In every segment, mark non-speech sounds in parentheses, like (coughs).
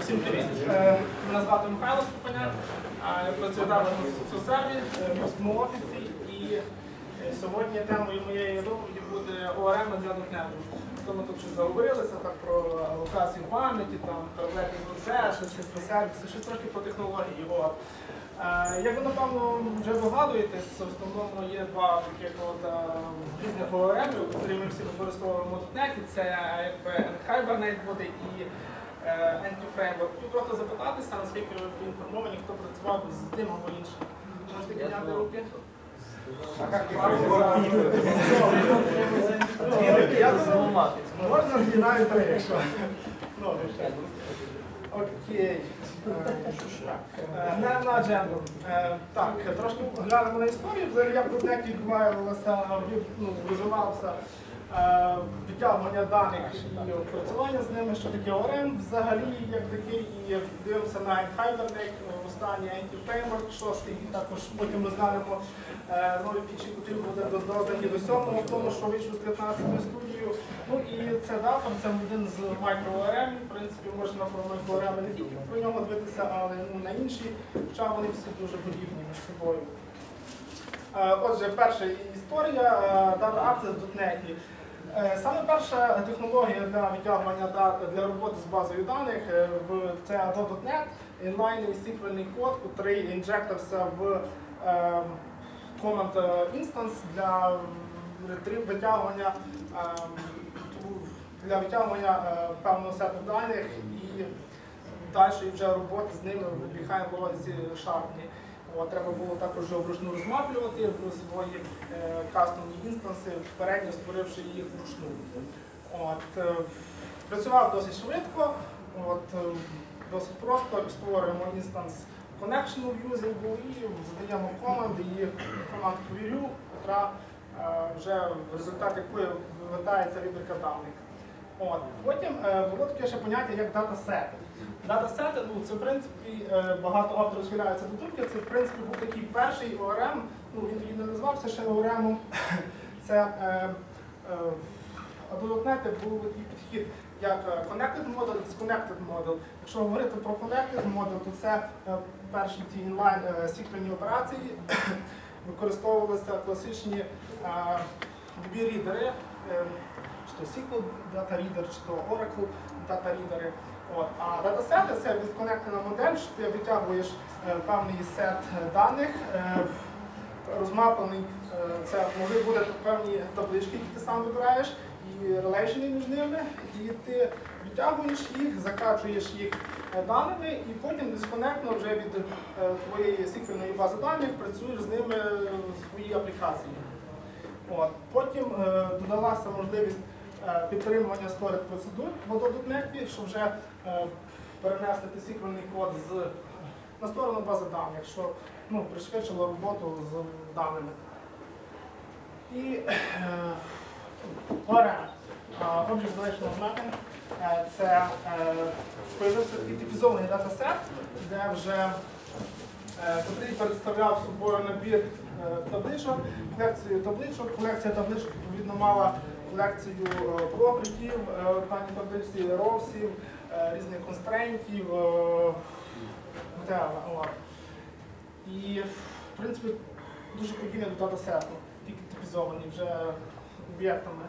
Всім привіт. Е, Мене звати Михайло Степаняк. Я працюю в соцсерві е, в міському офісі. І е, сьогодні темою моєї доповіді буде ОРМ для дотнету. То ми тут щось заговорилися так, про локацію пам'яті, там, таблетний процес, щось про сервіси, щось трошки про технології. От. Як ви напевно вже догадуєтесь, в основному є два таких от, різних ОРМ, які ми всі використовуємо в. Це якби Hibernate буде і е, Anti-Framework. І просто запитатися, наскільки ви інформовані, хто працював з тим або іншим. Можете підняти руки? Я Можна навіть три, якщо. Ну. Окей. Е, На, адженду. Е, Так, трошки глянемо на історію. Взагалі як відбувалося, від- ну, е, відтягування даних і опрацювання з ними, що таке ORM взагалі, як такий, і дивимося на Hibernate, останній Entity Framework, шостий, і також потім ми знаємо е, нові фічі, які будуть додані до сьомого, тому, що вийшов з 15 студією. Ну і це дата, це один з мікро-ОРМ. В принципі, можна про мікро-ОРМ не тільки про нього дивитися, але ну, на інші, хоча вони всі дуже подібні між собою. Е, Отже, перша історія е, в .NET. Е, Саме перша технологія для витягування для роботи з базою даних е, це Adobe.NET, інлайний сиквельний код, який інжектився в е, Command Instance для витягування е, для витягування е, певного сету даних і далі вже роботи з ними в behind logic шарпні. От, треба було також вручну розмаплювати свої е, кастомні інстанси, попередньо створивши їх вручну. От, е, працював досить швидко, от, е, досить просто створюємо інстанс connection using і задаємо команди і команд query, яка е, вже в результаті якої вивертається вибірка даних. От. Потім е, було таке ще поняття як датасети. Датасети, ну це в принципі е, багато авторів схиляються до думки. Це в принципі був такий перший ОРМ, ну він тоді не називався ще ОРМом. (laughs) Це е, е, був такий підхід як е, Connected Model і Disconnected Model. Якщо говорити про Connected Model, то це перші ті інлайн сіквельні операції (coughs) використовувалися класичні дві рідери, чи то SQL Data Reader, чи то Oracle Data Reader. От. А датасети це відконектена модель, що ти витягуєш е, певний сет е, даних, е, розмаплений, е, це могли бути певні таблички, які ти сам вибираєш, і релейшени між ними, і ти витягуєш їх, закачуєш їх даними, і потім дисконектно вже від твоєї сиквельної бази даних працюєш з ними в своїй аплікації. От. Потім додалася можливість підтримування створих процедур в Adobe.NET, що вже е, перенести сиквельний код з, на сторону бази даних, що ну, пришвидшило роботу з даними. І е, е, Object Relational Mapping, е, це е, появився типізований датасет, де вже е, представляв собою набір е, табличок, колекцію табличок. Колекція табличок відповідно мала колекцію е, проприків, е, таблиці, ровсів, е, різних. От. І, в принципі, дуже подібне до датасету, тільки типізовані вже об'єктами.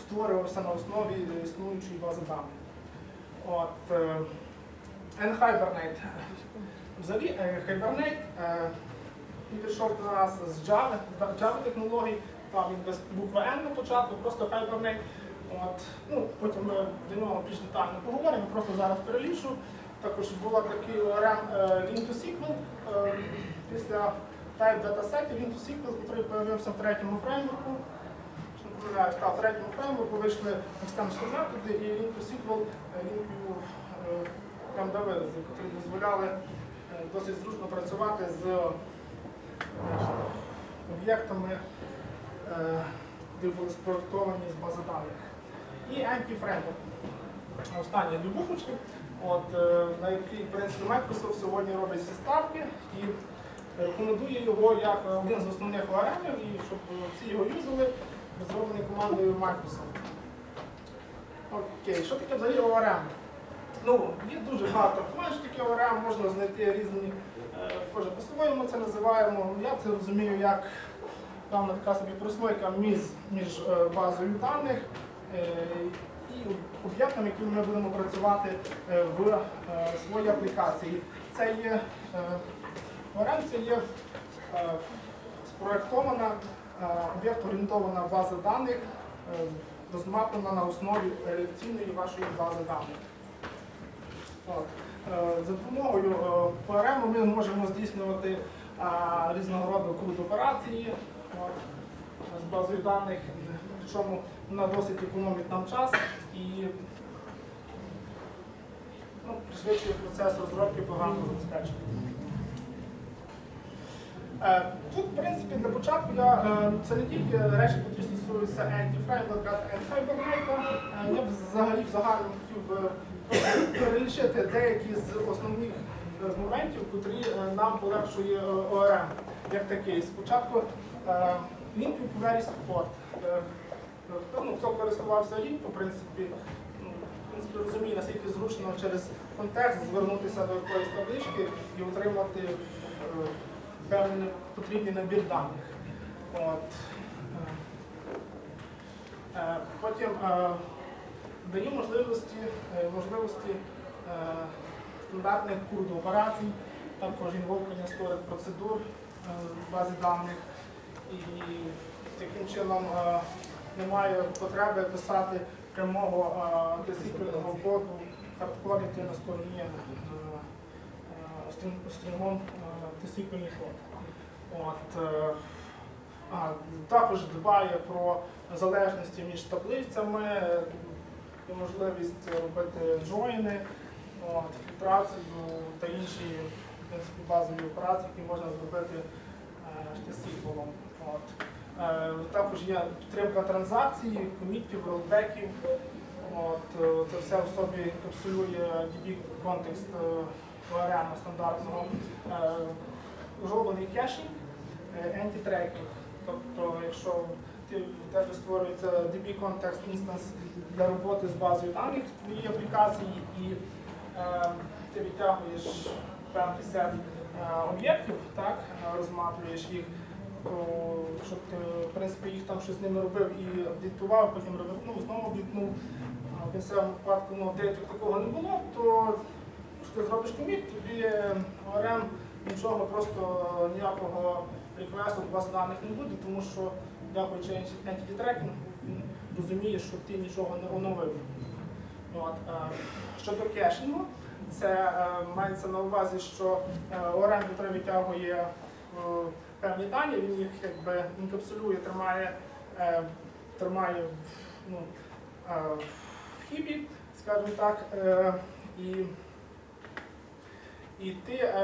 Створювався на основі існуючої бази даних. От, N-Hibernate. Взагалі, Hibernate прийшов до нас з Java, Java технологій, там він без букви N на початку, просто Hibernate. От, ну, потім ми до нього більш детально поговоримо, просто зараз перелішу. Також була такий ORM е, Link to SQL е, після Type датасетів Link to SQL, який з'явився в третьому фреймворку. Так, в третьому фреймворку вийшли екстеншн методи і Link to SQL, е, Link to е, MDV, які дозволяли е, досить зручно працювати з е, об'єктами, е, які були спроектовані з бази даних. І anti-framework. Останні дві буквочки, е, на який в принципі, Microsoft сьогодні робить всі ставки і рекомендує його як один з основних ORM, і щоб всі його юзали, розроблений командою Microsoft. Окей, що таке взагалі ORM? Ну, є дуже багато флешників ORM, можна знайти різні, е, кожен по-своєму це називаємо. Я це розумію як певна така собі прослойка між, між е, базою даних е, і об'єктами, якими ми будемо працювати е, в своїй аплікації. Це є це є спроєктована об'єкт-орієнтована база даних, розмаплена на основі реляційної вашої бази даних. За допомогою PRM ми можемо здійснювати різного роду крут операції з базою даних, причому вона досить економить нам час і ну, пришвидшує процес розробки програмного забезпечення. Е, Тут, в принципі, для початку я, е, це не тільки речі, які стосуються anti-framework, anti-hibernate. Е, Я б взагалі в загальному хотів би перелічити деякі з основних е, моментів, котрі нам полегшує ORM як такий. Спочатку е, to Query Support. Е, Ну, хто користувався Link, в принципі, ну, в принципі, розуміє, наскільки зручно через контекст звернутися до якоїсь таблички і отримати е, певний потрібний набір даних. От. Потім дає можливості, можливості стандартних курду операцій, також інвокання створих процедур в базі даних. І таким чином е, немає потреби писати прямого десиквельного коду хардкодити на стороні е, е, стрін- код. Е, а, також дбає про залежності між таблицями, е, і можливість робити джойни, от, фільтрацію та інші в принципі, базові операції, які можна зробити е, SQL-ом. От. Е, Також є підтримка транзакцій, commit ів, rollback ів. От, е, це все в собі капсулює DB context ORM стандартного. Е, caching, е, entity tracking. Тобто, якщо в тебе створюється DB context instance для роботи з базою даних в твоїй аплікації, і е, ти відтягуєш певний сет е, об'єктів, е, їх, то щоб в принципі, їх там щось з ними робив і апдейтував, потім ревернув, знову апдейтнув. А В кінцевому випадку ну, апдейтів такого не було, то що ти зробиш коміт, тобі ORM нічого, просто ніякого реквесту до бази даних не буде, тому що дякуючи tracking, він розуміє, що ти нічого не оновив. От, е, щодо кешінгу, це е, мається на увазі, що е, ORM, який витягує е, певні дані, він їх якби інкапсулює, тримає, е, тримає ну, е, в хібі, скажімо так, е, і і ти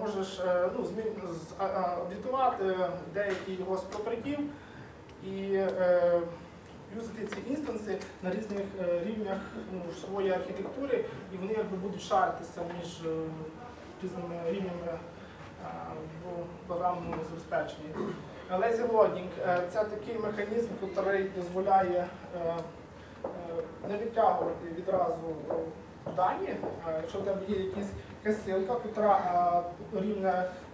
можеш ну, змін, аудитувати деякі його з проприків і юзати ці інстанси на різних рівнях ну, своєї архітектури, і вони якби будуть шаритися між різними рівнями в програмному забезпеченні. Lazy loading е, це такий механізм, який дозволяє е, е, не відтягувати відразу е, дані, якщо в тебе є якась ссылка, яка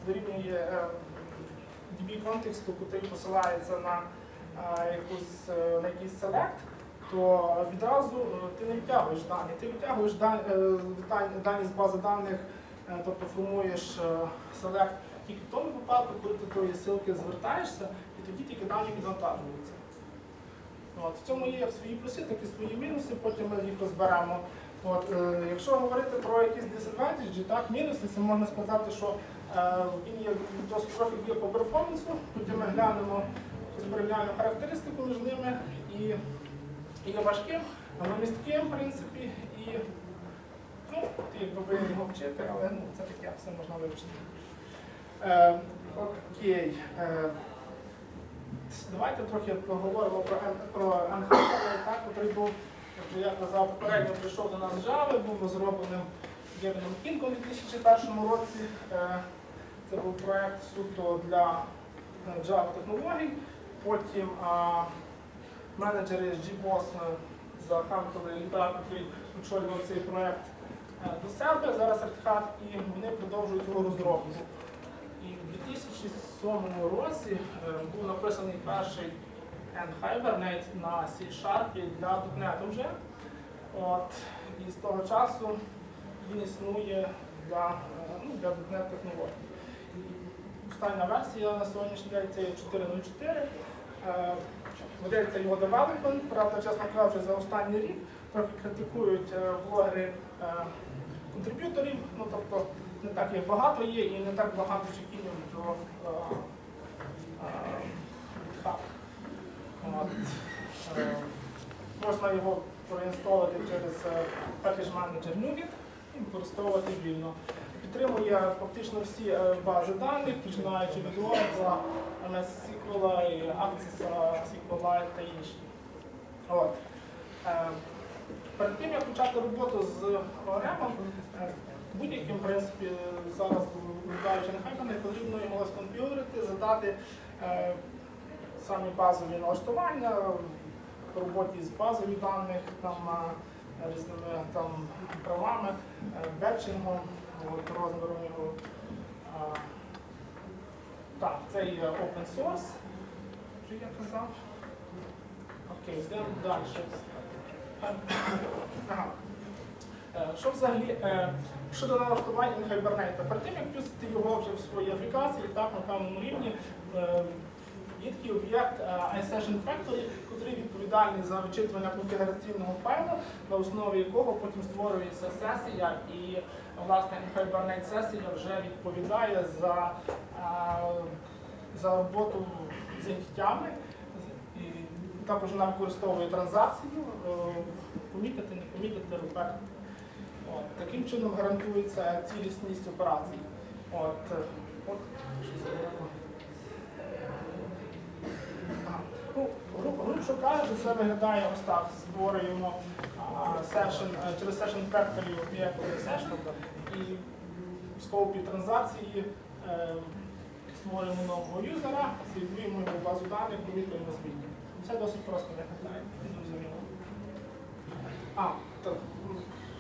дорівнює е, DB контексту, який посилається на, е, якусь, е, на якийсь селект, то відразу е, ти не відтягуєш дані. Ти відтягуєш дані, дані, з бази даних, е, тобто формуєш е, селект тільки в тому випадку, коли ти до тої ссылки звертаєшся, і тоді тільки дані відвантажуються. От, в цьому є свої плюси, так і свої мінуси, потім ми їх розберемо. От, е, якщо говорити про якісь disadvantage, так, мінуси, це можна сказати, що е, він є досить трохи б'є по перформансу, потім ми глянемо порівняльну характеристику між ними і, і є важким, але містким, в принципі, і ну, ти повинен його вчити, але ну, це таке, все можна вивчити. Е, окей. Е, Давайте трохи поговоримо про, про Unhackable, так, який був, як я казав, попередньо прийшов до нас з Java, був розробленим Гевіном Кінком у 2001 році. Е, Це був проєкт суто для Java технологій. Потім а, менеджери GBOS захантили літак, який очолював цей проєкт, е, зараз Red Hat, і вони продовжують його розробку. І в 2007 році е, був написаний перший NHibernate на C Sharp для .NET вже. От, і з того часу він існує для, е, ну, для .NET технологій. Остання версія на сьогоднішній день це 4.04. Е, Ведеться його development, правда, чесно кажучи, за останній рік трохи критикують блогери contributor ів, ну тобто не так їх багато є і не так багато чекінів до е, е, GitHub. Е, Можна його проінсталити через е, Package Manager NuGet і використовувати вільно. Підтримує фактично всі е, бази даних, починаючи від Oracle, MS SQL, Access, SQLite та інші. Перед тим, як почати роботу з е, будь-яким, в принципі, зараз вибираючи на не потрібно його сконфігурити, задати е, самі базові налаштування в роботі з базові даних, там, різними там, правами, е, бетчингом, розміром його. Е, Так, це є open source, що я казав. Окей, йдемо далі. Е, Що взагалі е, щодо налаштування Hibernate? Перед тим, як пустити його вже в свої аплікації, так, на певному рівні, е, є такий об'єкт iSession Factory, який відповідальний за вичитування конфігураційного файлу, на основі якого потім створюється сесія, і власне Hibernate сесія вже відповідає за, за роботу з ентітями. Також вона використовує транзакцію, е, помітити, не помітити, репертити. От, таким чином гарантується цілісність операцій. От, е, от. Ну, гру- грубо кажучи, це виглядає ось. Створюємо session, е, через Session Factory об'єкт session і в скопі транзакції створюємо нового юзера, слідуємо його базу даних, помітуємо зміни. Це досить просто виглядає, зрозуміло. А, так.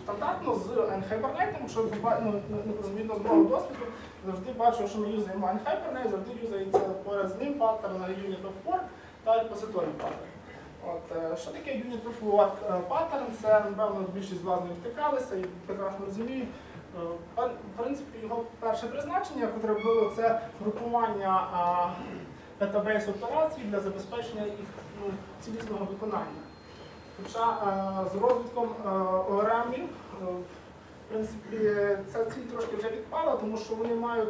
Стандартно з N-Hibernate, що ну, ну, згідно з мого досвіду, завжди бачу, що ми юзаємо N-Hibernate, завжди юзається поряд з ним паттерн на Unit of Work та repository pattern. От, е, що таке Unit of Work е, pattern? Це, напевно, більшість з вас не втикалися і прекрасно розуміють. Е, В принципі, його перше призначення, яке було, це групування database операцій для забезпечення їх ну, цілісного виконання. Хоча е, з розвитком е, ORM, е, в принципі, ця ціль трошки вже відпала, тому що вони мають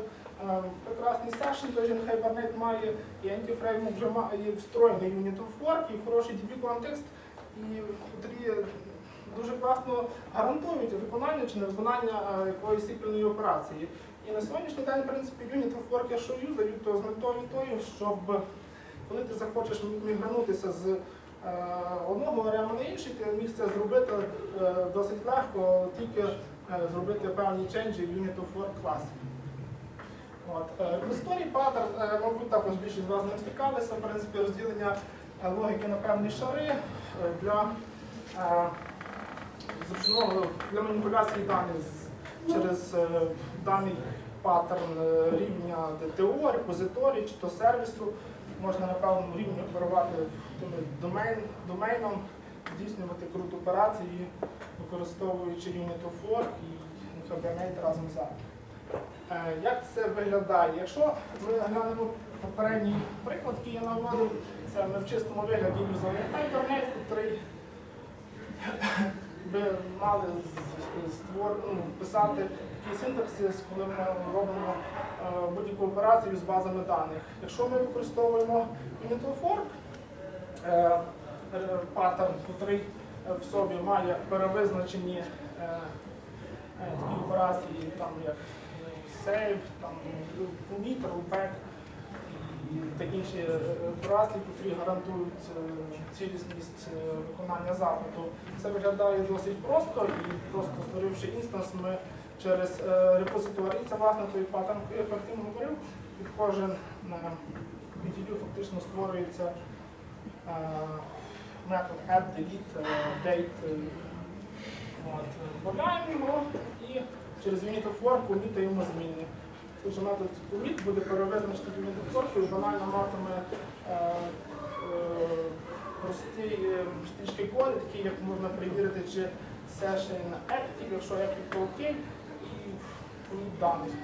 прекрасний session, той же Hibernate має і Antiframe вже має встроєний Unit of Work, і хороший DB context, і котрі дуже класно гарантують виконання чи невиконання якоїсь сиквельної операції. І на сьогоднішній день, в принципі, Unit of Work, якщо юзають, то з метою тою, щоб коли ти захочеш мігранутися з е, одного орема на інший, ти міг це зробити е, досить легко, тільки е, зробити певні ченджі в Unit of Work класі. Е, Repository pattern, е, мабуть, також більшість з вас не стикалися, в принципі, розділення е, логіки на певні шари для зручного для маніпуляції даних через е, даний паттерн е, рівня ДТО, репозиторій чи то сервісу. Можна на певному рівні оперувати домен, домейном, здійснювати крут операції, використовуючи Unit of Work і Hibernate разом з. Е, Як це виглядає? Якщо ми глянемо попередній приклад, який я наводив, це ми в чистому вигляді юзали Hibernate, який би мали створ, ну, писати такий синтаксис, коли ми робимо е, будь-яку операцію з базами даних. Якщо ми використовуємо Work, е, е, паттерн, який в собі має перевизначені такі операції, там як save, там commit, rollback і та інші операції, які гарантують цілісність виконання запиту. Це виглядає досить просто і просто створивши інстанс, ми через е, репозиторій, це власне той паттерн, який я перед тим говорив, під кожен е, відділю фактично створюється е, метод add, delete, е, date, е, його. І через unit помітаємо зміни. Отже, метод commit буде перевизначити unit of work і банально матиме простий е, стрічки коди, такі, як можна перевірити, чи session active, якщо active, то окей, і commit даних.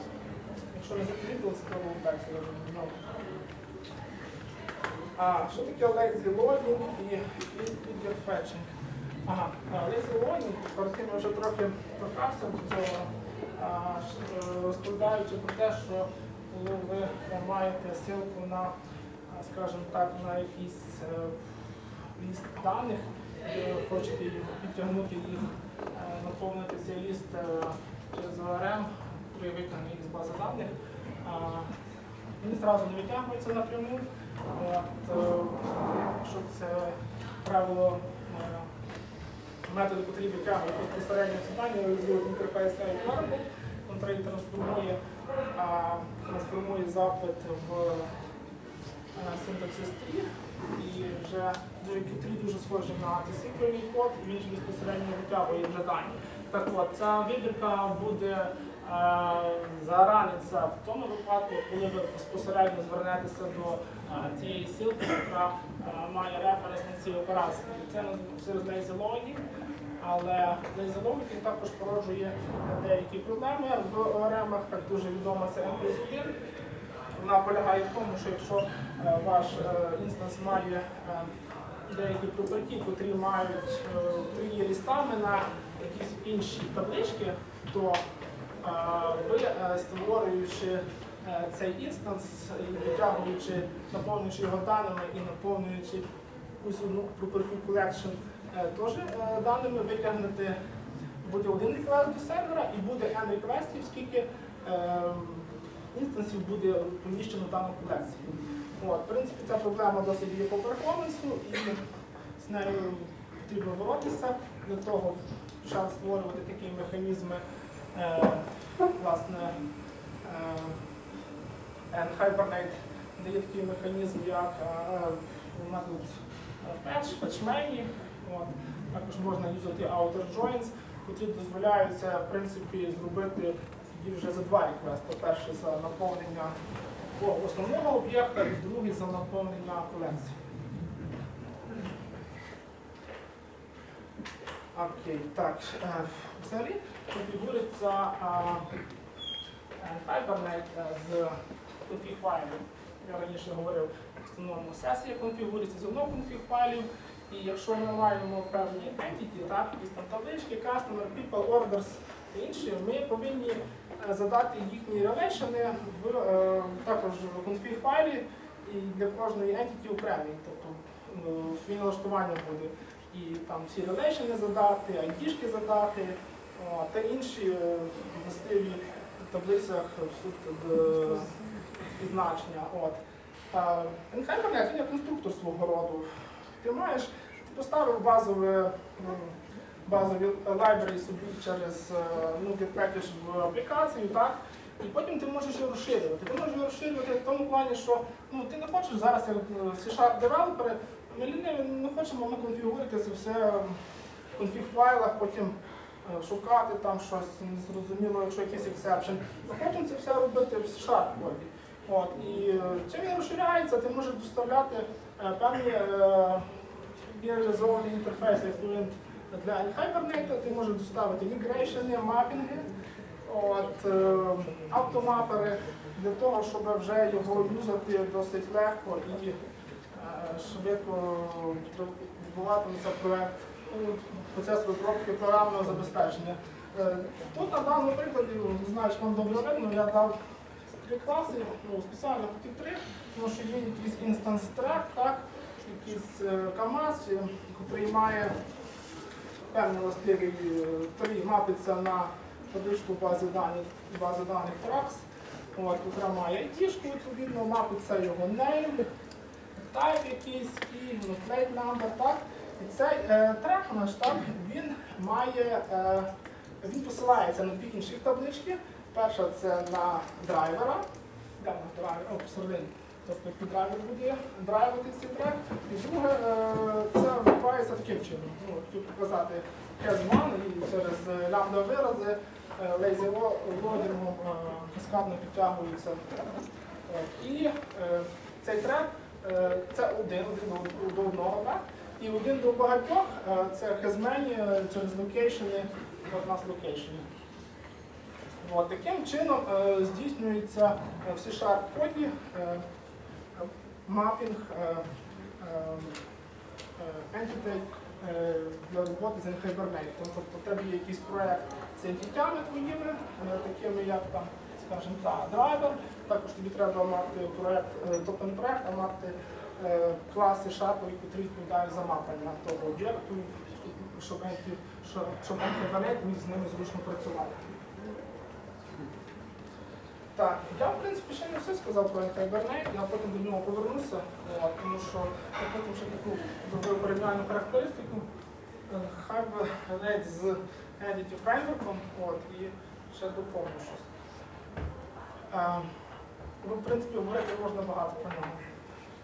Якщо не закріпилося, то rollback знову. А, що таке lazy loading і figure fetching? Ага, lazy loading, перед тим я вже трохи торкався до цього, е, розповідаючи про те, що коли ви маєте ссылку на, скажімо так, на якийсь е, ліст даних, хочете підтягнути їх, е, наповнити цей ліст е, через ORM при витягненні з бази даних. Він зразу не витягується напряму. От, щоб це правило е, методи, котрі витягують безпосередньо завдання, реалізують інтерфейс Variable, котрий трансформує, а, трансформує запит в е, синтаксис 3 і вже дуже трі дуже схожий на антисиквельний код, і він ж безпосередньо витягує вже дані. Так от, ця вибірка буде зараниться в тому випадку, коли ви безпосередньо звернетеся до цієї силки, яка має референс на ці операції. Це через lazy але loading також породжує деякі проблеми в ORM, так дуже відома це M плюс 1. Вона полягає в тому, що якщо е, ваш е, інстанс має е, деякі проперті, котрі мають є лістами на якісь інші таблички, то ви е, створюючи е, цей інстанс витягуючи, наповнюючи його даними і наповнюючи якусь одну property collection е, теж даними, витягнете буде один реквест до сервера і буде n реквестів, скільки інстансів буде поміщено в дану колекцію. От, в принципі, ця проблема досить є по перформансу і з нею потрібно боротися. Для того почав створювати такі механізми, власне, е, Hibernate дає такий механізм, як е, метод fetch, fetch. От. Також можна юзати outer joins, які дозволяють це, в принципі, зробити тоді вже за два реквести. Перший за наповнення основного об'єкта другий за наповнення колекції. Окей, так. Взагалі конфігурується е, Hibernate е, з config файлів. Я раніше говорив, в основному сесія конфігурується з одного конфиг файлів. І якщо ми маємо певні entity, так, якісь там таблички, customer, people, orders і інші, ми повинні е, задати їхні релейшени в також в конфиг файлі і для кожної entity окремий. Тобто ну, налаштування буде і там всі релейшени задати, ID-шки задати, та інші е, властиві в таблицях суть е, відзначення. От. Е, Hibernate, він є конструктор свого роду. Ти маєш, ти поставив базове, базові library собі через е, ну, package в аплікацію, так? І потім ти можеш його розширювати. Ти можеш його розширювати в тому плані, що ну, ти не хочеш зараз як е, C-Sharp девелопери, ми ліниві не хочемо ми конфігурити це все в конфіг файлах, потім е, шукати там щось незрозуміло, якщо якийсь exception. Ми хочемо це все робити в C-Sharp коді. От, і е, чим він розширяється, ти можеш доставляти е, певні є реалізовані інтерфейси Fluent для Hibernate, ти можеш доставити мігрейшени, мапінги, от, автомапери для того, щоб вже його юзати досить легко і швидко відбувати це проект, ну, процес розробки програмного забезпечення. Е, Тут на даному прикладі, не знаю, чи вам добре видно, я дав три класи, ну, спеціально хотів три, тому що є якийсь інстанс трек, так, якийсь е, КАМАЗ, е, який має певні властиві три мапиться на табличку бази даних, бази даних Trucks, от, яка має ID -шку, відповідно, мапиться його name, type якийсь і ну, plate number, так. І цей е, truck наш так, він має, е, він посилається на дві інших таблички. Перша це на драйвера, де наш драйвер, о, посередині. Тобто який драйвер буде драйвити цей truck. І друге, е, це відбувається таким чином. Ну, хотів показати has1 і через е, лямбда вирази lo- е, каскадно підтягується. І е, цей трек це один, один до, одного, так? І один до багатьох е, це хезмені через локейшени, от у нас локейшени. От, таким чином е, здійснюється е, в C-Sharp коді е, е, мапінг е, е, е, entity е, для роботи з Hibernate. Тобто в тебе є якийсь проект з ентітями твоїми, е, такими як там, скажімо так, драйвер. Також тобі треба мати проект, е, тобто не проект, а мати е, класи шапові, які відповідають за мапання того об'єкту, щоб щоб міг з ними зручно працювати. Так, я в принципі ще не все сказав про Hibernate, я потім до нього повернуся, от, тому що я потім ще таку зробив порівняльну характеристику е, Hibernate з Entity Framework, от, і ще доповню щось. Е, Ну, в принципі, говорити можна багато про нього.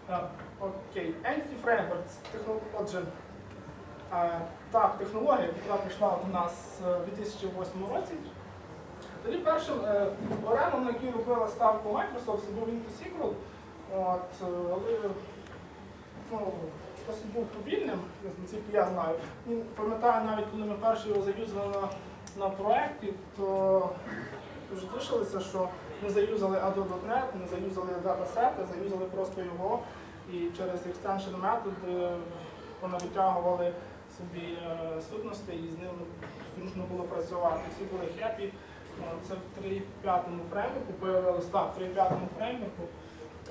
Е, Окей, Entity Framework, отже, е, так, технологія, яка прийшла до нас е, в 2008 році. Тоді першим е, орендом, на який робила ставку Microsoft, це був Windows SQL. От, але ну, досить був повільним, наскільки я знаю. Пам'ятаю, навіть коли ми перший його заюзали на, на проєкті, то дуже тішилися, що ми заюзали Adobe.NET, не заюзали датасети, заюзали просто його. І через extension метод вони витягували собі е, сутності і з ним зручно було працювати. Всі були happy. Це в 3.5 framework у появилось, так, в 3.5 framework у.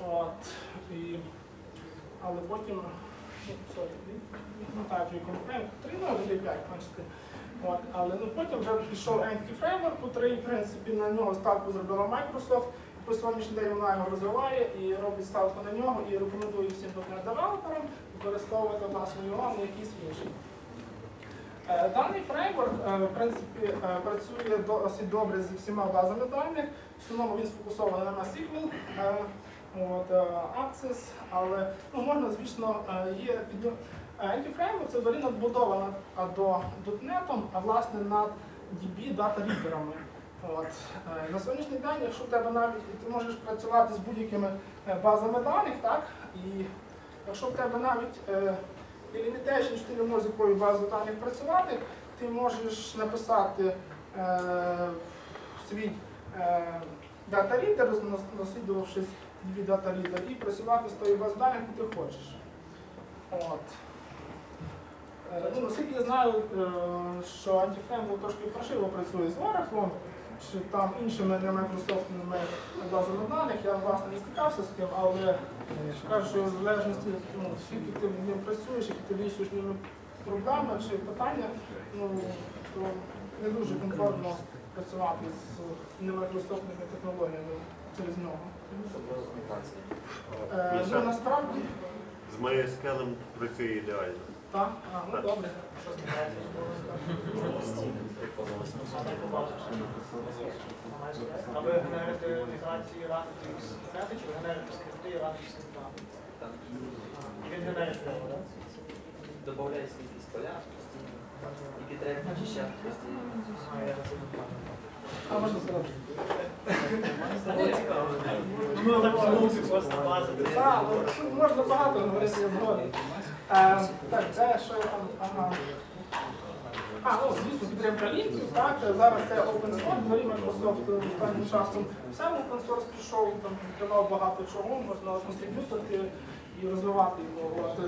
От, і, але потім, ну, ну так, framework у, 3, ну, 3.5, бачите. От, але ну, потім вже пішов Entity Framework, котрий, в принципі, на нього ставку зробила Microsoft. По сьогоднішній день вона його розвиває і робить ставку на нього і рекомендує всім девелоперам використовувати власне його, а не якийсь інший. Е, Даний фреймворк е, в принципі, е, працює досить добре зі всіма базами даних. В основному він сфокусований на MySQL, Access, але ну, можна, звісно, є Anti-Framework це взагалі надбудована а, до .NET, а власне над DB дата-рідерами. От. Е, На сьогоднішній день, якщо тебе навіть ти можеш працювати з будь-якими е, базами даних, так? І якщо в тебе навіть е, є limitation, що ти не можеш з якою базою даних працювати, ти можеш написати е, свій е, дата-рідер, нас- наслідувавшись DB дата-рідер, і працювати з тою базою даних, яку ти хочеш. От. Е, Ну, наскільки я знаю, е, що Anti-Framework трошки паршиво працює з Oracle, чи там іншими не Microsoftними базами даних, я власне не стикався з тим, але кажу, що в залежності, ну, скільки ти в ним працюєш, які ти вирішуєш ними проблеми чи питання, ну, то не дуже комфортно працювати з не Microsoftними технологіями через нього. Е, ну, насправді, З MySQL працює ідеально. Так, а, ну добре. А ви генерите міграції ранити секрети, чи ви генерите скрипти і ранити скриптами? І він генерить прямо, так? Добавляється якісь поля, які треба почищати. А, я розумію. А можна цікаво. Ну, так знову просто база. Так, ну, можна багато говорити я згоден. Е, Так, це що я. Ага. А, ну, звісно, підтримка лінків, так, зараз це open source, взагалі Microsoft останнім часом сам open source пішов, там відкривав багато чого, можна контриб'ютити і розвивати його. От,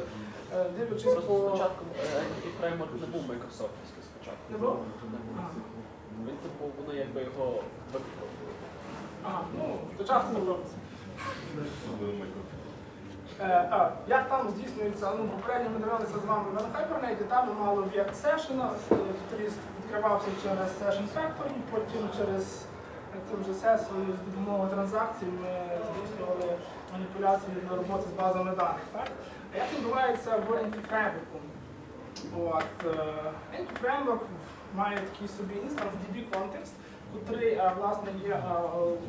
е, дивлячись Просто по... спочатку такий фреймворк не був майкрософтівський спочатку. Не був? Він типу, вони якби його викупили. А, ну, часто не робиться. Е, а, як там здійснюється, ну, попередньо ми дивилися з вами на Hibernate, там ми мали об'єкт сешена, який відкривався через Session Factory, потім через е, тим же сесію з допомогою транзакцій ми здійснювали маніпуляції для роботи з базами даних. Так? А як відбувається в Entity Framework? От, е, Framework має такий собі інстанс DB контекст, котрий е, власне є е,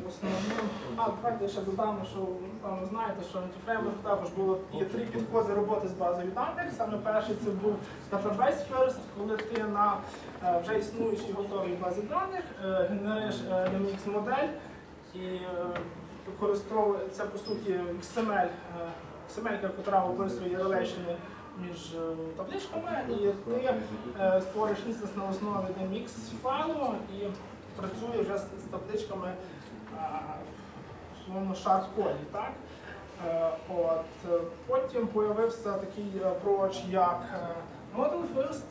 основним. А давайте ще додам, що напевно знаєте, що Antiframework також було є три підходи роботи з базою даних. Саме перший це був Database First, коли ти на е, вже існуючій готовій базі даних е, генериш е, MX модель і е, використовує це по суті XML, е, XML, яка описує релейшени між е, табличками, і ти е, створиш інстанс на основі DMX файлу і працює вже з, табличками е, шарт-коді. Так? Е, От, е, потім з'явився такий approach, як Model First,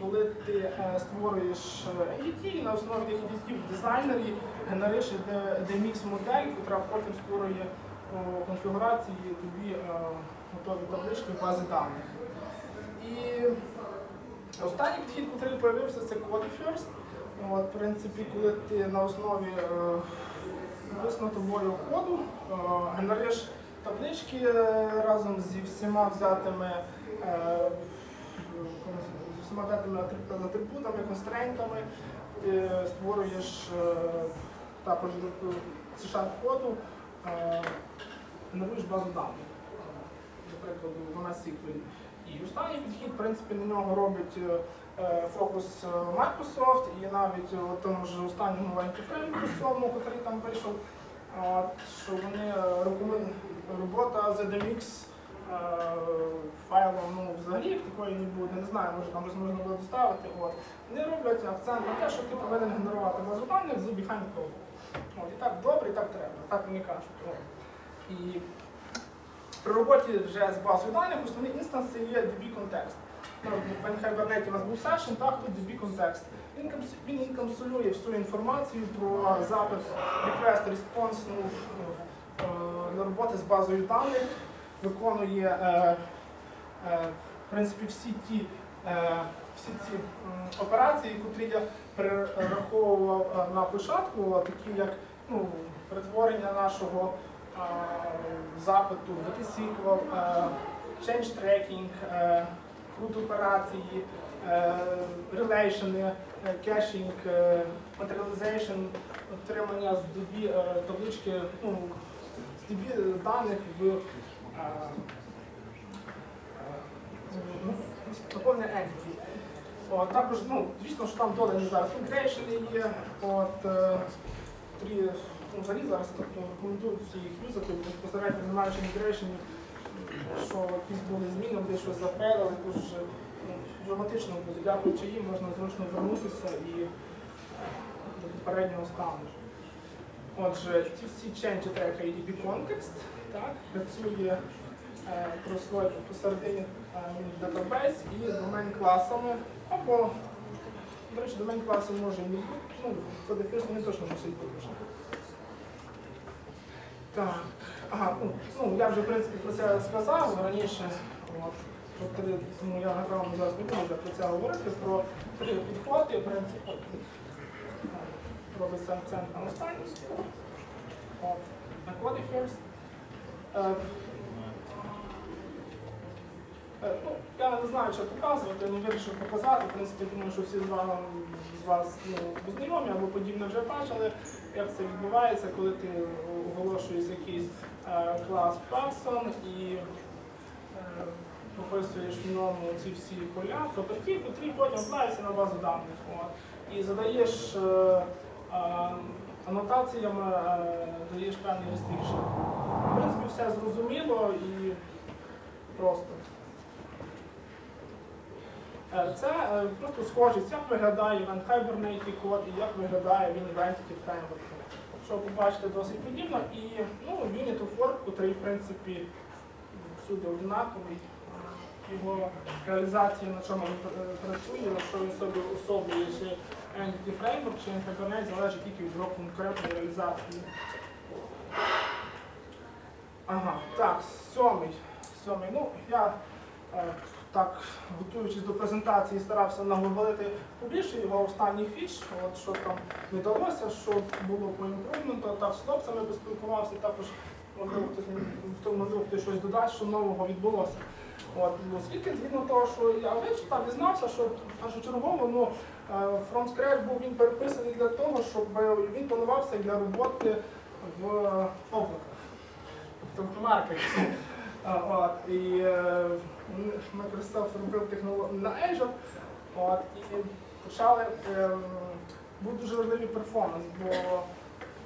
коли ти створюєш е, і на основі тих ADT в дизайнері генериш DMX модель, яка потім створює конфігурації тобі готові таблички бази даних. І останній підхід, який з'явився, це Code First. От, в принципі, коли ти на основі е, написано тобою коду, е, генериш таблички е, разом зі всіма взятими е, з усіма взятими атриб- атрибутами, констрейнтами, ти створюєш е, також C-Sharp коду, е, генеруєш базу даних до прикладу, вона SQL. І останній підхід, в принципі, на нього робить е, е, фокус е, Microsoft і навіть у тому ж останньому антифрейму сьому, який там вийшов, е, що вони е, рекомендують робота з EDMX е, файлом, ну взагалі такої не буде, не знаю, може там можна буде доставити. От. Вони роблять акцент на те, що ти повинен генерувати базу даних з behind code. От, і так добре, і так треба, так вони кажуть. От. І при роботі вже з базою даних основний instance це є DB context. Ну, В Hibernate у нас був session, так, тут DB context. Він, інкапсулює всю інформацію про запит request response ну, е, на роботи з базою даних, виконує е, е, в принципі всі ті, всі ці операції, котрі я перераховував на початку, такі як ну, перетворення нашого е, запиту SQL, е, change tracking, root операції, е, е, caching, е, materialization, отримання з DB е, таблички, ну, з DB даних в е, е, ну. От, також, ну, звісно, що там додані зараз migration є, от, е, три, ну, взагалі зараз тобто, рекомендую всі їх юзати, безпосередньо не маючи migration, що якісь були зміни, де щось зафейлили, дуже ну, драматично буде. Дякуючи їм, можна зручно вернутися і до попереднього стану. Отже, ці всі ченджі як ADB контекст, так, працює е, прослойка посередині е, database і домен класами, або, до речі, домен класи може і бути, ну, по дефіциту не точно мусить бути. Так, ага, ну, ну, я вже в принципі про це сказав раніше. От, про три, тому я зараз не буду про це говорити, про три підходи, принципі, робиться акцент на останній. От, на коді first. Е, е, ну, я не знаю, що показувати, але вирішив показати. В принципі, думаю, що всі з вами з вас ну, знайомі або подібне вже бачили, як це відбувається, коли ти оголошуєш якийсь е, клас person і е, прописуєш в ньому ці всі поля, пропертів, котрі потім вкладаються на базу даних. І задаєш е, е, анотаціями, е, даєш певні restriction. В принципі, все зрозуміло і просто. Е, Це е, просто схожість, як виглядає Event Hibernate код і як виглядає він в Entity Framework. Що побачите досить подібно. І ну, Unit of Work, який, в принципі, всюди однаковий. Його реалізація, на чому він працює, що він собі особлює, чи Entity Framework, чи Hibernate, залежить тільки від його конкретної реалізації. Ага, так, сьомий. Сьомий. Ну, я е, так, готуючись до презентації, старався наговорити побільше його останніх фіч, от що там не вдалося, що було по так з хлопцями поспілкувався, також можливо хтось щось додасть, що нового відбулося. От, ну, оскільки згідно того, що я вичитав, дізнався, що першочергово ну, е, From Scratch був він переписаний для того, щоб він планувався для роботи в облаках, тобто в хмарках. От, і е, Microsoft робив технологію на Azure, от, і почали, ем, був дуже важливий перформанс, бо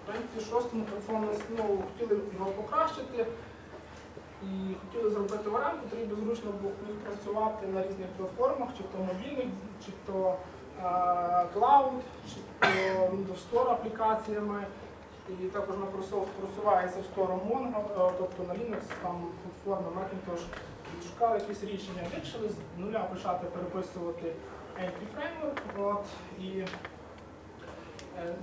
в 26-му перформанс ну, хотіли його покращити і хотіли зробити варіант, який би зручно міг працювати на різних платформах, чи то мобільних, чи то е, Cloud, чи то Windows Store аплікаціями. І також Microsoft просувається в сторону Mongo, е, тобто на Linux, там платформа Macintosh, і шукали якісь рішення. Вирішили з нуля почати переписувати Entry Framework. От, і е,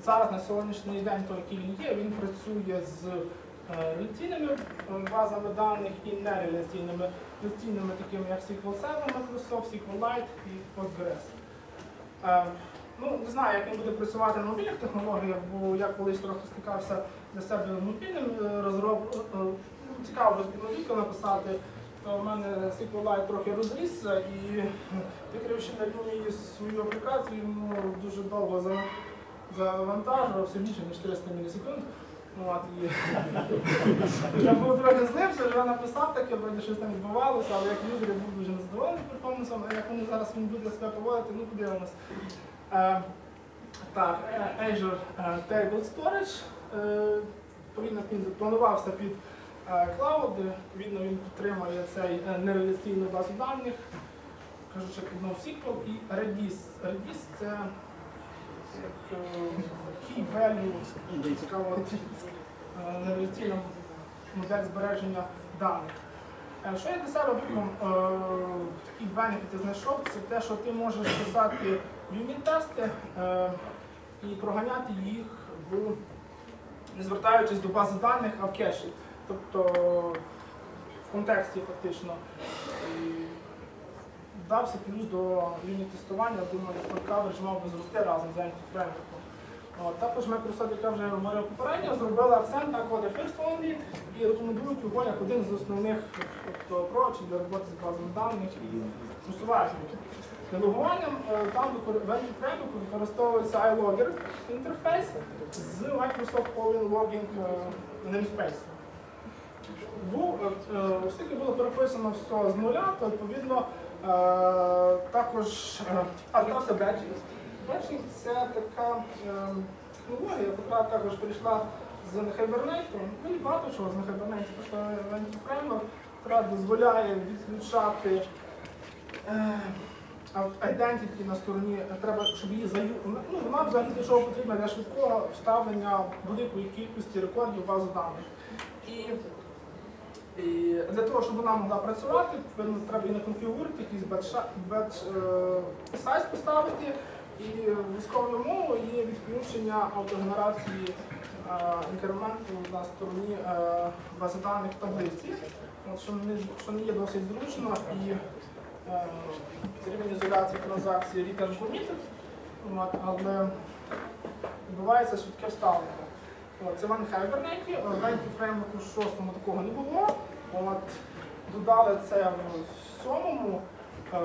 зараз на сьогоднішній день, той, який він є, він працює з е, реляційними е, базами даних і нереляційними, реляційними, такими як SQL Server Microsoft, SQLite і Postgres. Ну, не знаю, як він буде працювати на мобільних технологіях, бо я колись трохи стикався для себе мобільним е. Цікаво вже співновіка написати, то в мене SQLite трохи розрісся і відкривши на лінії свою аплікацію, ну, дуже довго за- завантажувався більше, ніж 300 мілісекунд. Ну, От, і (laughs) я був трохи злився, вже написав таке, вроде щось там відбувалося, але як юзер я був дуже незадоволений перформансом, а як вони зараз він буде себе поводити, ну подивимось. Е, Так, е, Azure е, Table Storage. е, планувався під е, Cloud, відповідно він підтримує цей е, нереляційну базу даних, кажучи, під NoSQL і Redis. Redis це е, key value, цікаво, е, нереляційна модель збереження даних. Е, Що я для себе такі бенефіти знайшов, це те, що ти можеш писати юніт-тести е, і проганяти їх в не звертаючись до бази даних, а в кеші. Тобто в контексті фактично. Дався плюс до юніт-тестування, думаю, кавердж мав би зрости разом з антифреймворком. От, Також Microsoft, як я вже говорив попередньо, зробила акцент на коди First Only і рекомендують його як один з основних тобто, approach для роботи з базами даних і просувають його. Делегуванням е, там в Entity Framework у використовується ILogger інтерфейс з Microsoft Extensions Logging е, namespace. Був, е, е, оскільки було переписано все з нуля, то відповідно е, також стався batching. Batching це така технологія, яка також прийшла з Hibernate, ну і багато чого з Hibernate, просто антифреймворк, яка дозволяє відключати identity на стороні, треба, щоб її заю... ну, вона взагалі для чого потрібна для швидкого вставлення великої кількості рекордів в базу даних. І і для того, щоб вона могла працювати, треба її наконфігурити, якийсь бетша- бет е, сайз поставити. І військовою мовою є відключення автогенерації е, інкременту на стороні е, бази даних таблиці, що, що не є досить зручно і е, рівень ізоляції return committed, от, але відбувається швидке вставлення. От, Це в Hibernate, в антифреймворку 6 такого не було. От, додали це в 7 е,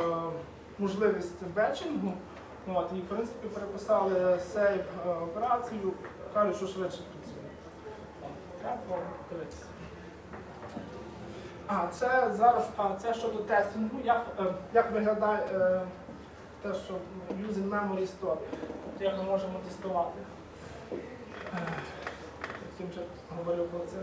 можливість бетчингу. От, і в принципі переписали сейв е, операцію, кажуть, що швидше працює. Треба подивитися. А, це зараз, а, це щодо тестингу, як, е, як виглядає е, те, що using memory store, тобто як ми можемо тестувати. Е, Яким говорив про це.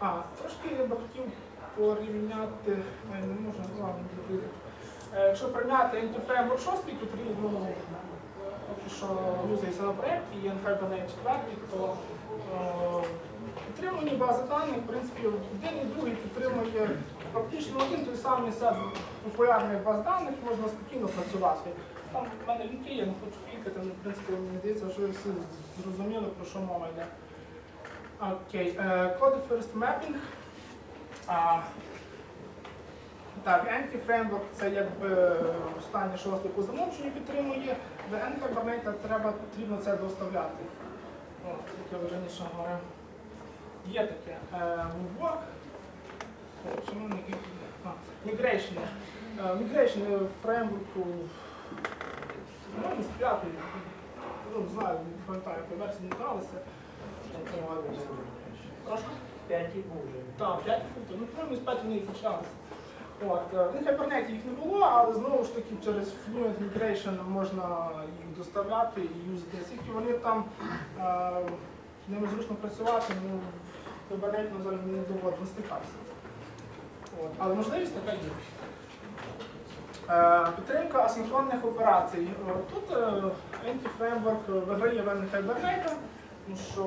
А, трошки я би хотів порівняти, ой, не можу, ну ладно, буде. Е, Якщо прийняти Antiframe 6, який ну, поки що юзається на проєкті, і Hibernate 4, то е, підтримувані бази даних, в принципі, один і другий підтримує фактично один той самий set популярних баз даних, можна спокійно працювати. Там в мене лінки, я не хочу клікати, але в принципі мені здається, що ви всі зрозуміли, про що мова йде. Окей, е, Code First Mapping. А, так, Anti-Framework це якби останнє шосте по замовченню підтримує, до N-Hibernate треба потрібно це доставляти. От, як я вже раніше говорив. Є таке. Е, чому не який- а, Migration. Е, Migration в фреймворку можна спрятати. знаю, не пам'ятаю, яка версія не гралися. Прошу? П'ятий був вже. Так, 5 фунтів. Ну, прямо з 5 вони почалися. От, е, в інтернеті їх не було, але знову ж таки через Fluent Migration можна їх доставляти і юзати. Наскільки вони там е, ними зручно працювати, ну, в на жаль, не доводить, не стикався. От, але можливість така є. Е, Підтримка асинхронних операцій. Е, Тут Anti-Framework виграє в Hibernate, тому що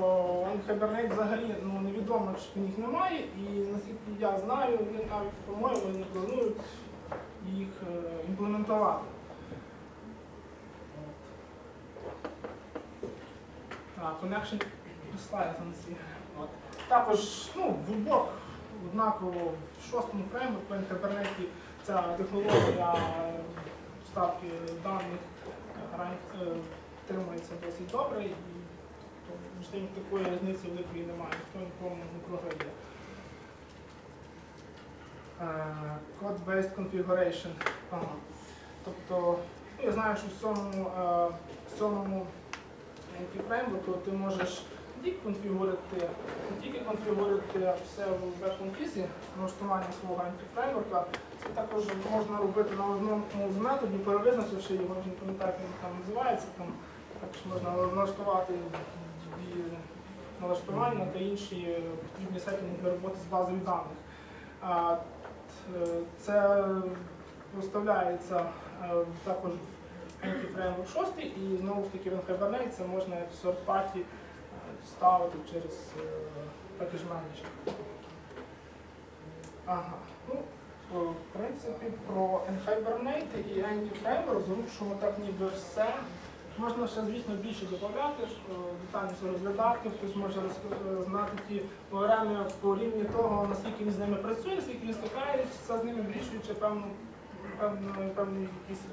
Hibernate взагалі ну, невідомо, чи їх немає, і наскільки я знаю, вони навіть, по-моєму, не планують їх е, імплементувати. Так, Connection License. От. Також ну, в обох однаково в шостому фреймворку в Hibernate ця технологія е, вставки даних е, тримається досить добре і тобто, такої різниці великої немає, ніхто нікому не програє. Е, Code-based configuration. Ага. Тобто, ну, я знаю, що в цьому, в цьому фреймворку ти можеш тільки конфігурити, не тільки конфігурити все в веб-конфізі, налаштування свого антифреймворка, це також можна робити на одному з методів, перевизначивши його, не пам'ятаю, як він там називається, там також можна налаштувати налаштування та інші потрібні сеттинги роботи з базою даних. Це виставляється е, також в Anti-Framework 6 і знову ж таки в Hibernate це можна party е, ставити через е, package manager. Ага. Ну, в принципі, про Hibernate і Anti-Framework зрушимо так ніби все. Можна ще, звісно, більше додати, що детальніше розглядати, хтось може знати ті теореми по рівні того, наскільки він з ними працює, наскільки він стикається з ними, вирішуючи певну, певну, певні якісь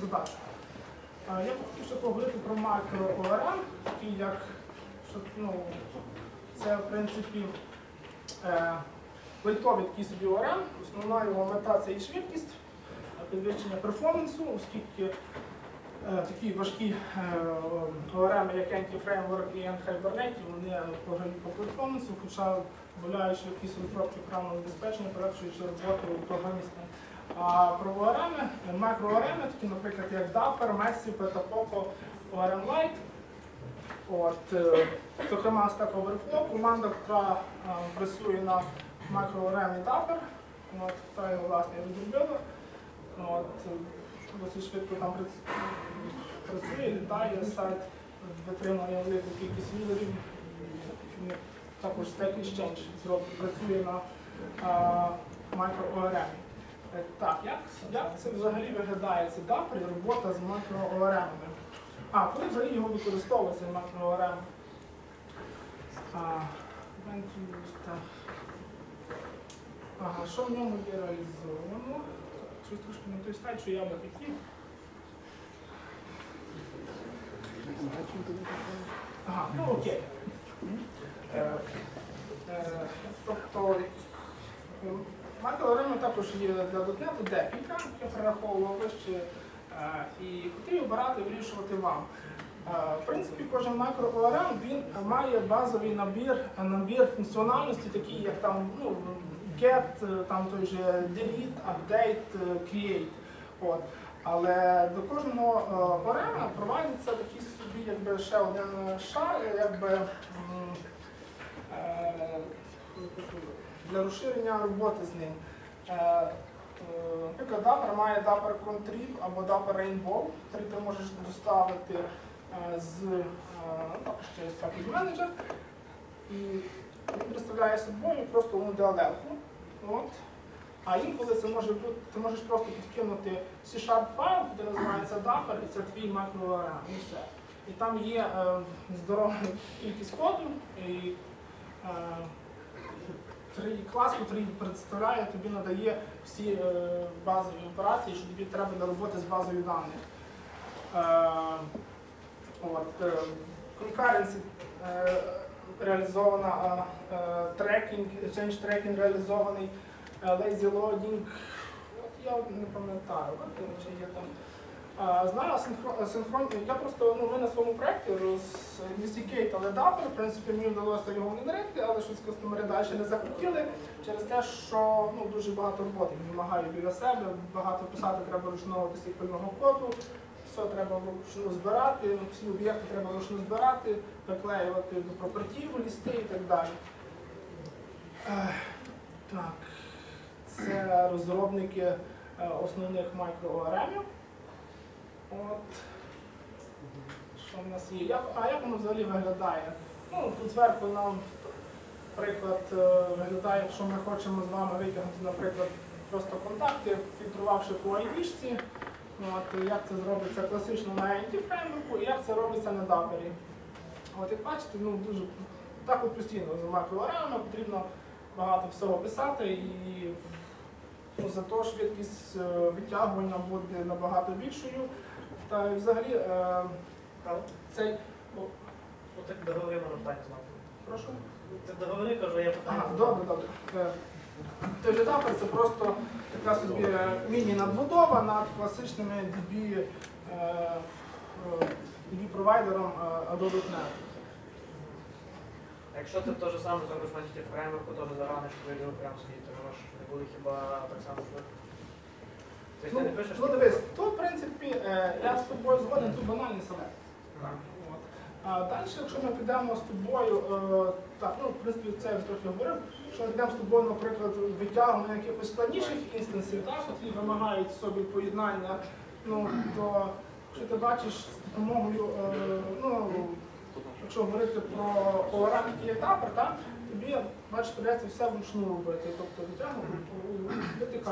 задачі. Я б хотів ще поговорити про макро-ОРМ, такі як що, ну, це в принципі е, лайтовий такий собі ОРМ. Основна його мета це і швидкість, підвищення перформансу, оскільки е, такі важкі е, ОРМ, як Anti-Framework і Hibernate, вони по перформансу, хоча додаючи якісь розробки програмного забезпечення, полегшуючи роботу програмістам. А про ОРМ, макро-ОРМ, такі, наприклад, як Dapper, Messi, Petapoco, ORM Lite. От, е, зокрема, Stack Overflow, команда, яка е, працює на макро-ORM і Dapper, та його власне розробила. От, е, досить швидко там працює, літає, сайт витримує велику кількість юзерів. Також Stack Exchange працює на макро-ORM. Е, Так, як, як це взагалі виглядає? Це Dapper і робота з макро-ORM? А, коли взагалі його використовується макро-ORM? А, Ventus, так. Ага, що в ньому є реалізовано? Щось трошки не той слайд, що я би хотів. Ага, ну окей. Е, е, Тобто, також є для дотнету декілька, я перераховував вище, і хотів обирати, вирішувати вам. Е, В принципі, кожен макро-ORM він має базовий набір, набір функціональності, такі як там ну, get, е, там той же delete, update, е, create. От. Але до кожного е, ORM проводиться такий собі якби ще один шар, якби е, для розширення роботи з ним. Е, Наприклад, Dapper має Dapper Contrib або Dapper Rainbow, який ти можеш доставити е, з також через Package Manager. І він представляє собою просто одну. От. А інколи це може бути, ти можеш просто підкинути C-Sharp файл, який називається Dapper, і це твій макро і все. І там є е, здорова кількість коду, і е, клас, який представляє, тобі надає всі е, базові операції, що тобі треба для роботи з базою даних. Е, от, е, concurrency реалізована, трекінг, change tracking реалізований, lazy loading. Я не пам'ятаю, чи є там Знаю асинхронні. Я просто ну, ми на своєму проєкті Investigate, але Dapper, в принципі, мені вдалося його внедрити, але щось костомери далі не захотіли через те, що ну, дуже багато роботи вимагаю біля себе, багато писати треба ручного дисциплінного коду, все треба вручну збирати, всі об'єкти треба вручну збирати, приклеювати до пропортів, лісти і так далі. Так, це розробники е, основних мікрооремів. От. Що в нас є? Як, а як воно взагалі виглядає? Ну, тут зверху нам приклад е, виглядає, якщо ми хочемо з вами витягнути, наприклад, просто контакти, фільтрувавши по ID-шці. От, як це зробиться класично на NT фреймворку і як це робиться на Dapper. От як бачите, ну дуже так от постійно з макроарами потрібно багато всього писати і ну, зато швидкість е, відтягування буде набагато більшою. Та й взагалі е, цей. о, Отак договори на питання знати. Прошу. Ти договори, кажу, я питання. Ага, добре, добре. Е, Той же Dapper це просто така собі е, міні-надбудова над класичними DB, е, е, DB-провайдером е, Adobe Net. А Якщо ти те ж саме зробиш на ті фреймворку, то зараниш прийду прямо свій, то ж не буде хіба так само швидко. Тобто Ну, ну дивись, тут, в принципі, е, я з тобою згоден, тут банальний селект. А далі, якщо ми підемо з тобою, е, так, ну, в принципі, це я трохи говорив, якщо ми підемо з тобою, наприклад, витягування якихось складніших інстансів, так, які вимагають собі поєднання, ну, то якщо ти бачиш з допомогою, е, ну, якщо говорити про ORM і етапи, так, тобі, бачиш, придеться все вручну робити, тобто витягнути,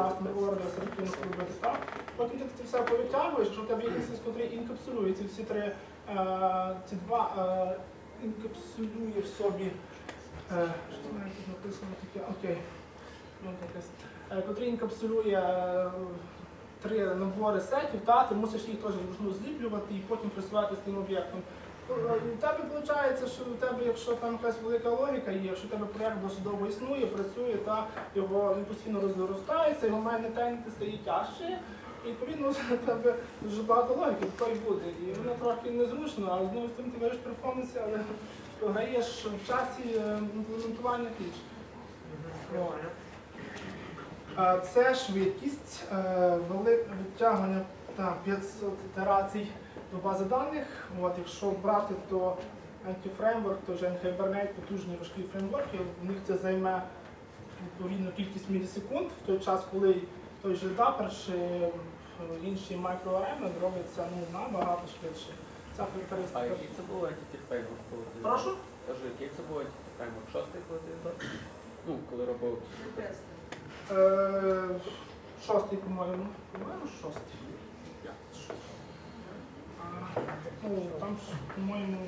ордер, селективно робити, так. Потім ти це все повитягуєш, що в тебе є інстанс, який інкапсулює ці всі три, е, ці два, е, інкапсулює в собі, е, що мене тут написано таке, окей, ну, котрий інкапсулює три набори сетів, та, ти мусиш їх теж зліплювати і потім працювати з тим об'єктом. У тебе виходить, що у тебе, якщо там якась велика логіка є, якщо у тебе проєкт досить довго існує, працює, та його він постійно розростається, його має тенти стає тяжче, і відповідно (laughs) у тебе дуже багато логіки такої буде. І воно трохи незручно, але знову з тим ти береш перформанси, але (laughs) програєш в часі е, імплементування фіч. Це швидкість, е, відтягування 500 ітерацій до бази даних. От, якщо брати, то антифреймворк, то вже Hibernate, потужні важкі фреймворки, в них це займе відповідну кількість мілісекунд, в той час, коли той же Dapper чи е, інші мікроареми робиться ну, набагато швидше. Ця А характеристика. який це був ти Прошу? Кажу, який це був entity? Шостий, коли ти? Ну, коли робив. Е, Шостий, по-моєму. По-моєму, шостий. Ну, там ж, по-моєму,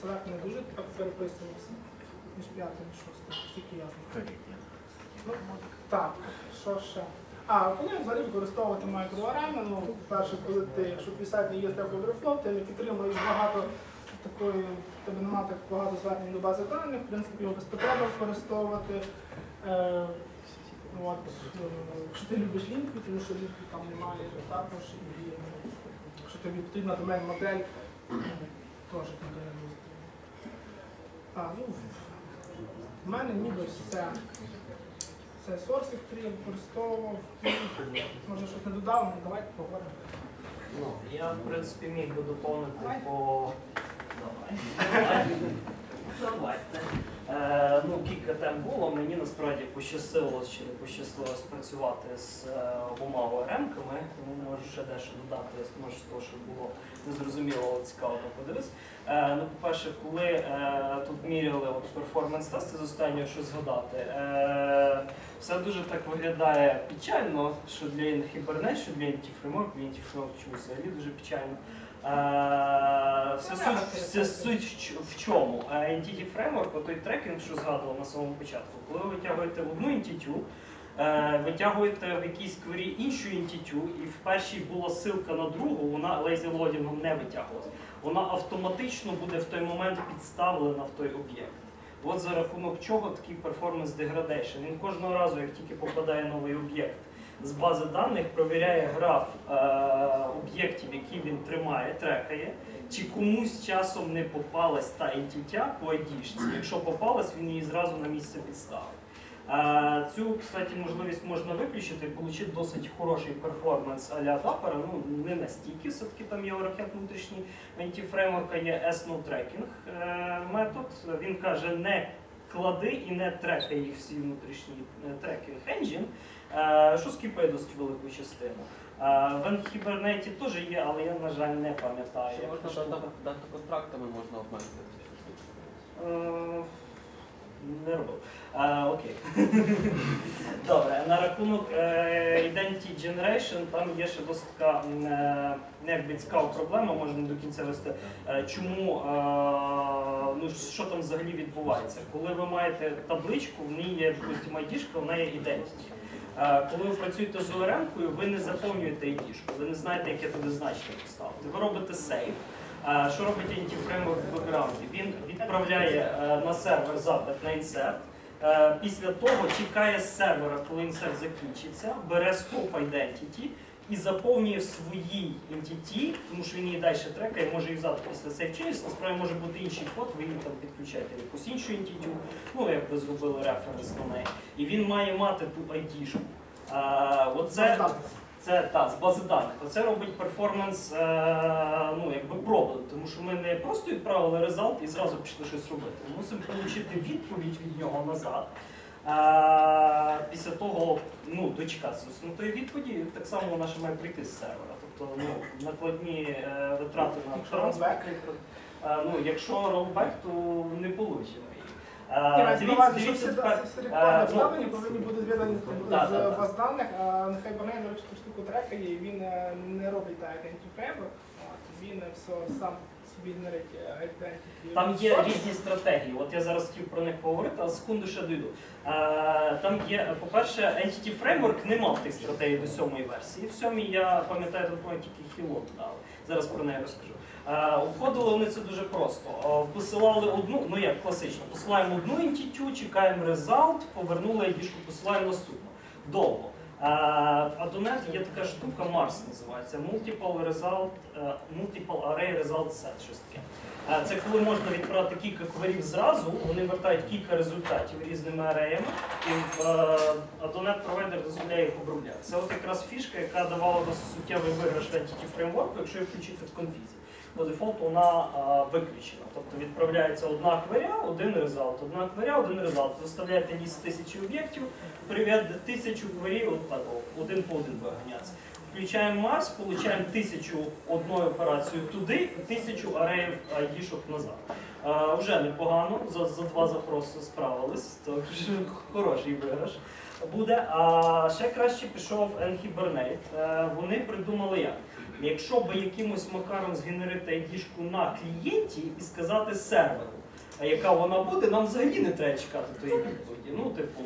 селект не дуже так переписувався. Між п'ятим і шостим, тільки я знаю. Ну, так, що ще? А, коли взагалі використовувати мікроарени, ну, перше, коли ти, якщо твій сайт не є Overflow, ти не підтримуєш багато такої, тебе немає так багато звернень до бази даних, в принципі, його без потреби використовувати. Е, От, е, якщо ти любиш лінки, тому що лінки там немає також, і е, тобі потрібна домен модель, теж там не буде. А, ну, в мене ніби все. Це Source 3 я використовував. Може щось не додав, ну давайте поговоримо. Ну, я, в принципі, міг би доповнити по. Давай. Давайте. Е, ну, кілька тем було. Мені насправді пощастило чи не пощастило спрацювати з е, обома ОРМ-ками, тому можу ще дещо додати, може з того, що було незрозуміло, але цікаво подивитися. Е, ну, по-перше, коли е, тут міряли перформанс-тести з останнього, що згадати, все дуже так виглядає печально, що для Hibernate, що для Anti-Framework, для Anti-Framework чомусь взагалі дуже печально. Е, Все суть, суть в чому? Е, Entity Framework, той трекінг, що згадував на самому початку, коли ви витягуєте в одну entity, е, витягуєте в якійсь квері іншу entity, і в першій була ссылка на другу, вона loading не витягувалась. Вона автоматично буде в той момент підставлена в той об'єкт. От за рахунок чого такий performance degradation. Він кожного разу, як тільки попадає новий об'єкт з бази даних провіряє граф е, об'єктів, які він тримає, трекає, чи комусь часом не попалась та ентітя по ID-шці. Якщо попалась, він її зразу на місце підставить. Е, Цю, кстати, можливість можна виключити, отримати досить хороший перформанс а-ля Dapper, ну не настільки, все-таки там є ракет внутрішній в є S-No tracking е, метод. Він каже, не клади і не трекай їх всі внутрішні е, трекінг engine, е, що скіпає досить велику частину. Е, В Anhibernate теж є, але я, на жаль, не пам'ятаю. Що можна дата-контрактами можна обмежити цю. Е, Не робив. А, окей. (laughs) Добре, на рахунок е, Identity Generation там є ще досить така е, якби цікава проблема, можна до кінця вести. Е, чому е, ну що там взагалі відбувається? Коли ви маєте табличку, в ній є допустимо ID-шка, в неї є Identity. Коли ви працюєте з ORM-кою, ви не заповнюєте ID-шку, ви не знаєте, яке туди значення поставити. Ви робите сейв. Що робить Anti-Framework в бекграунді? Він відправляє е, на сервер запит на інсерт. Е, Після того чекає з сервера, коли інсерт закінчиться, бере scope identity і заповнює в своїй entity, тому що він її далі трекає, може юзати після save change, насправді може бути інший код, ви її там підключаєте якусь іншу entity, ну як ви зробили референс на неї. І він має мати ту ID-шку. Оце, це та, з бази даних. Оце робить перформанс е, ну, якби проблем, тому що ми не просто відправили результат і зразу пішли щось робити. Ми мусимо отримати відповідь від нього назад. Після того ну, дочекатися. Тої відповіді так само вона ще має прийти з сервера. Тобто ну, накладні е, витрати на транспорт. Ну, якщо ролбек, то не увазі, що всі тепер, ну, повинні бути Да, з баз даних, а нехай Берней, до речі, ту штуку трекає, він е, не робить так, як він е, все сам е. Там є різні стратегії. От я зараз хотів про них поговорити, а секунду ще дойду. Е, Там є, по-перше, Entity Framework не мав тих стратегій до сьомої версії. В сьомій я пам'ятаю, тут тільки Хілон дали. Зараз про неї розкажу. Е, Обходили вони це дуже просто. Посилали одну, ну як класично, посилаємо одну entity, чекаємо result, повернули ID-шку, посилаємо наступну. Довго. В Adonet є така штука, Mars називається Multiple Result, е, Multiple Array Result Set, щось таке. Це коли можна відправити кілька кверів зразу, вони вертають кілька результатів різними ареями, і е, Adonet провайдер дозволяє їх обробляти. Це от якраз фішка, яка давала суттєвий виграш в Entity Framework, якщо її включити в конфізі. По дефолту вона е, виключена. Тобто відправляється одна кверя, один результат, одна кверя, один результат. Заставляєте ліс тисячі об'єктів, приведете тисячу кверів, от так, один по один виганятися. Включаємо Марс, получаємо тисячу одною операцією туди і тисячу ареїв ID-шок назад. Е, вже непогано, за, за два запроси справились, вже хороший виграш буде. А ще краще пішов Anhibernate. Е, Вони придумали як. Якщо би якимось макаром згенерити ID-шку на клієнті і сказати серверу, а яка вона буде, нам взагалі не треба чекати тої відповіді. Ну, типу,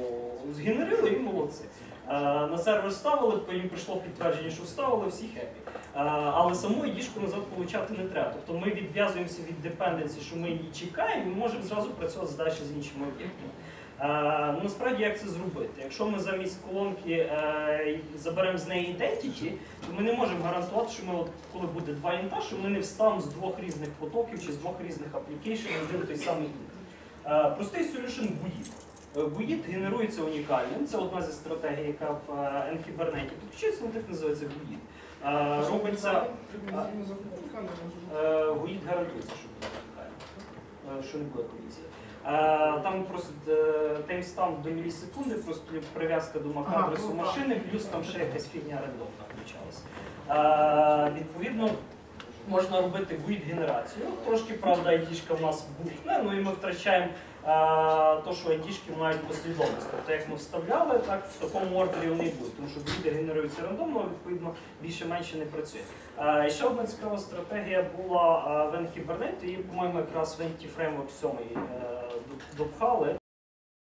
згенерили і молодці. Е, На сервер ставили, потім прийшло підтвердження, що вставили, всі happy. Е, Але саму ID -шку назад получати не треба. Тобто ми відв'язуємося від dependency, що ми її чекаємо, і можемо зразу працювати далі з іншими об'єктами. Е, насправді як це зробити? Якщо ми замість колонки е, заберемо з неї identity, то ми не можемо гарантувати, що ми, от, коли буде два int а, що ми не вставимо з двох різних потоків чи з двох різних application один той самий int. Е, простий solution. Е, BUID генерується унікальним. Це одна зі стратегій, яка в Anhibernate підключається, вона так називається. Е, робиться ГУІД гарантується, що буде унікально, е, що не буде колізії. Е, Там просто е, таймстамп до мілісекунди, просто прив'язка до MAC-адресу машини, плюс там ще якась фігня рандомна включалася. Е, Відповідно, можна робити GUID генерацію. Трошки, правда, ID-шка в нас бухне, ну і ми втрачаємо то, що ID-шки мають послідовність. Тобто, як ми вставляли, так в такому ордері вони будуть, тому що GUID генеруються рандомно, відповідно, більше-менше не працює. А ще одна цікава стратегія була е, в Anhibernate, її, по-моєму, якраз в Anti-Framework 7 е, допхали.